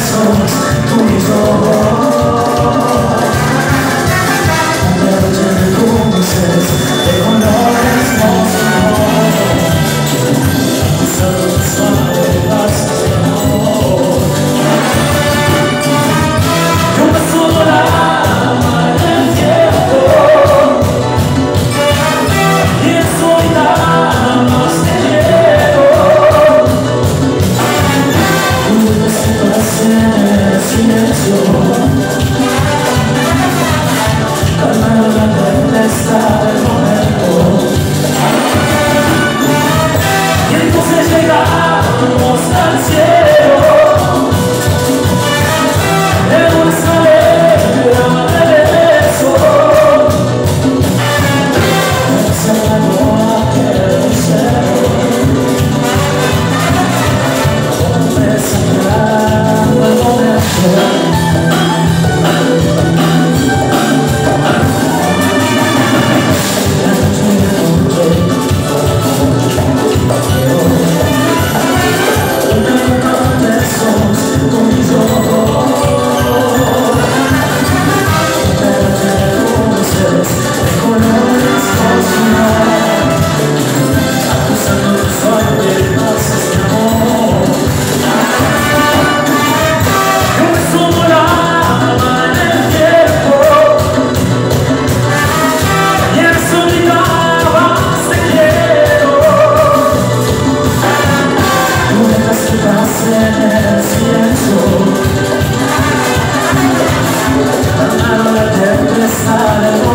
vessel. side